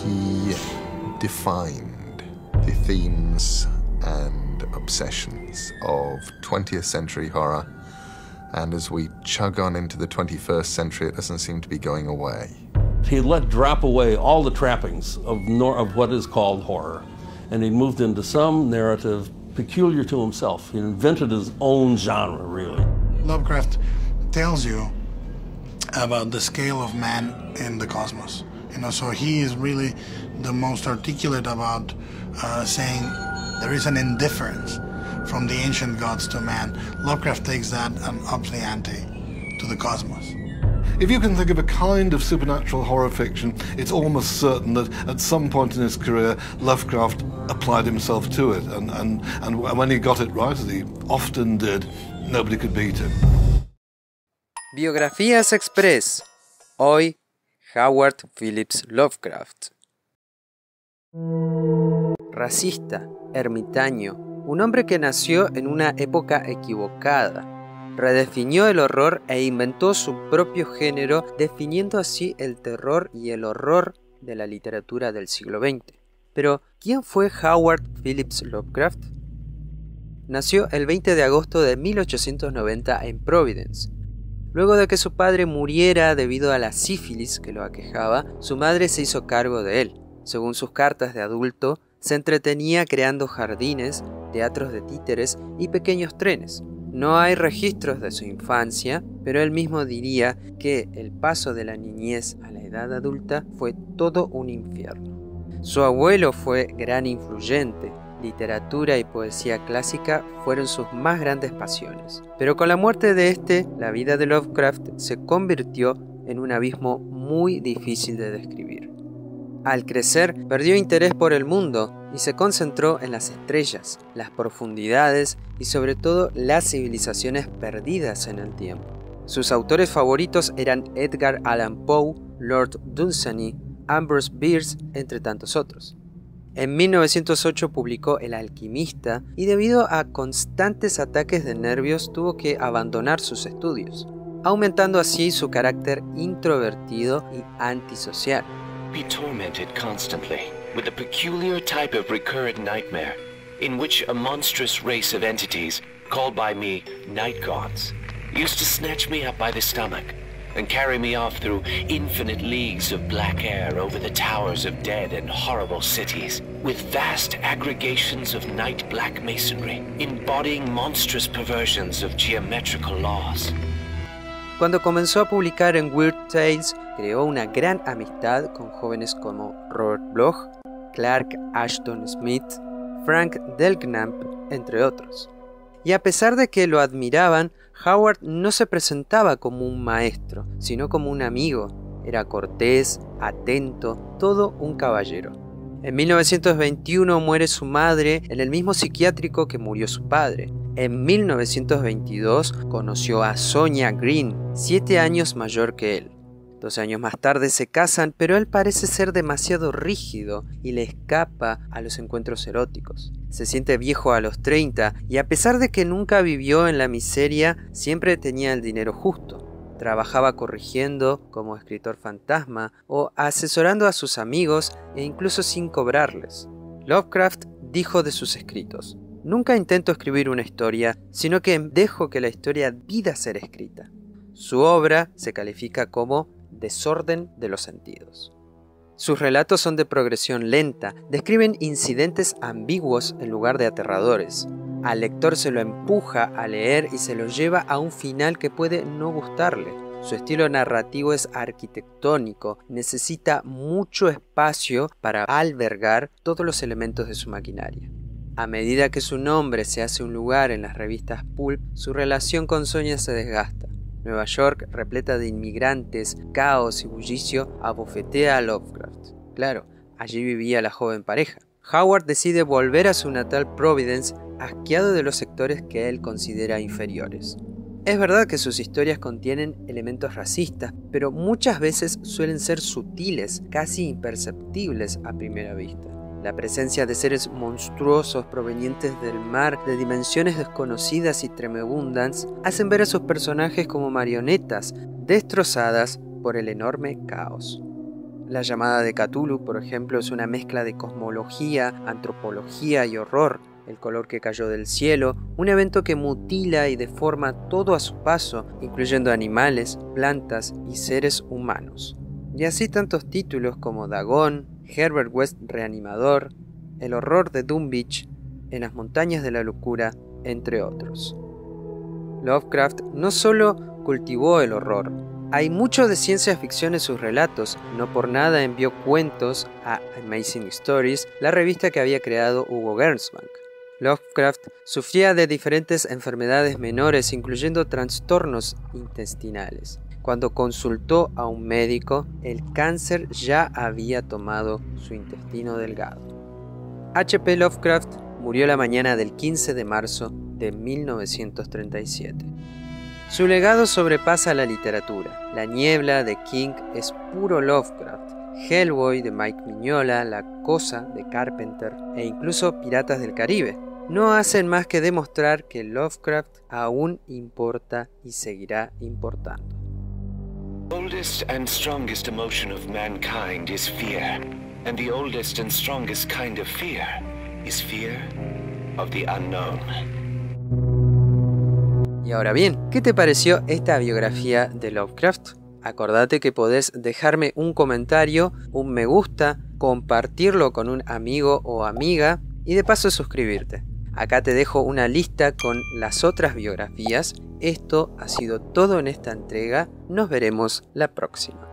he defined the themes and obsessions of 20th century horror. And as we chug on into the 21st century, it doesn't seem to be going away. He let drop away all the trappings of, nor- of what is called horror, and he moved into some narrative peculiar to himself. He invented his own genre, really. Lovecraft tells you about the scale of man in the cosmos. You know, so he is really the most articulate about uh, saying there is an indifference from the ancient gods to man. Lovecraft takes that and ups the ante to the cosmos. If you can think of a kind of supernatural horror fiction, it's almost certain that at some point in his career, Lovecraft applied himself to it. And, and, and when he got it right, as he often did, nobody could beat him. Biografías Express. Hoy, Howard Phillips Lovecraft. Racista, ermitaño, un hombre que nació en una época equivocada, redefinió el horror e inventó su propio género, definiendo así el terror y el horror de la literatura del siglo XX. Pero, ¿quién fue Howard Phillips Lovecraft? Nació el 20 de agosto de 1890 en Providence. Luego de que su padre muriera debido a la sífilis que lo aquejaba, su madre se hizo cargo de él. Según sus cartas de adulto, se entretenía creando jardines, teatros de títeres y pequeños trenes. No hay registros de su infancia, pero él mismo diría que el paso de la niñez a la edad adulta fue todo un infierno. Su abuelo fue gran influyente, literatura y poesía clásica fueron sus más grandes pasiones. Pero con la muerte de este, la vida de Lovecraft se convirtió en un abismo muy difícil de describir. Al crecer, perdió interés por el mundo y se concentró en las estrellas, las profundidades y sobre todo las civilizaciones perdidas en el tiempo. Sus autores favoritos eran Edgar Allan Poe, Lord Dunsany, Ambrose Bierce, entre tantos otros. En 1908 publicó El alquimista y debido a constantes ataques de nervios tuvo que abandonar sus estudios, aumentando así su carácter introvertido y antisocial. be tormented constantly with a peculiar type of recurrent nightmare in which a monstrous race of entities, called by me night gods, used to snatch me up by the stomach and carry me off through infinite leagues of black air over the towers of dead and horrible cities, with vast aggregations of night black masonry, embodying monstrous perversions of geometrical laws. Cuando comenzó a publicar en Weird Tales, creó una gran amistad con jóvenes como Robert Bloch, Clark Ashton Smith, Frank Delknap, entre otros. Y a pesar de que lo admiraban, Howard no se presentaba como un maestro, sino como un amigo. Era cortés, atento, todo un caballero. En 1921 muere su madre en el mismo psiquiátrico que murió su padre. En 1922 conoció a Sonia Green, siete años mayor que él. Dos años más tarde se casan, pero él parece ser demasiado rígido y le escapa a los encuentros eróticos. Se siente viejo a los 30 y a pesar de que nunca vivió en la miseria, siempre tenía el dinero justo. Trabajaba corrigiendo como escritor fantasma o asesorando a sus amigos e incluso sin cobrarles. Lovecraft dijo de sus escritos, Nunca intento escribir una historia, sino que dejo que la historia vida ser escrita. Su obra se califica como desorden de los sentidos. Sus relatos son de progresión lenta, describen incidentes ambiguos en lugar de aterradores. Al lector se lo empuja a leer y se lo lleva a un final que puede no gustarle. Su estilo narrativo es arquitectónico, necesita mucho espacio para albergar todos los elementos de su maquinaria. A medida que su nombre se hace un lugar en las revistas pulp, su relación con Sonia se desgasta. Nueva York, repleta de inmigrantes, caos y bullicio, abofetea a Lovecraft. Claro, allí vivía la joven pareja. Howard decide volver a su natal Providence, asqueado de los sectores que él considera inferiores. Es verdad que sus historias contienen elementos racistas, pero muchas veces suelen ser sutiles, casi imperceptibles a primera vista. La presencia de seres monstruosos provenientes del mar de dimensiones desconocidas y tremebundas hacen ver a sus personajes como marionetas destrozadas por el enorme caos. La llamada de Cthulhu, por ejemplo, es una mezcla de cosmología, antropología y horror. El color que cayó del cielo, un evento que mutila y deforma todo a su paso, incluyendo animales, plantas y seres humanos. Y así tantos títulos como Dagon, Herbert West Reanimador, El horror de Doom Beach, En las montañas de la locura, entre otros. Lovecraft no solo cultivó el horror, hay mucho de ciencia ficción en sus relatos, no por nada envió cuentos a Amazing Stories, la revista que había creado Hugo Gernsback. Lovecraft sufría de diferentes enfermedades menores, incluyendo trastornos intestinales. Cuando consultó a un médico, el cáncer ya había tomado su intestino delgado. H.P. Lovecraft murió la mañana del 15 de marzo de 1937. Su legado sobrepasa la literatura. La niebla de King es puro Lovecraft. Hellboy de Mike Mignola, La Cosa de Carpenter e incluso Piratas del Caribe no hacen más que demostrar que Lovecraft aún importa y seguirá importando. Oldest and strongest emotion of mankind is fear, and the oldest and strongest kind of fear is fear of the unknown. Y ahora bien, ¿qué te pareció esta biografía de Lovecraft? Acordate que podés dejarme un comentario, un me gusta, compartirlo con un amigo o amiga y de paso suscribirte. Acá te dejo una lista con las otras biografías. Esto ha sido todo en esta entrega. Nos veremos la próxima.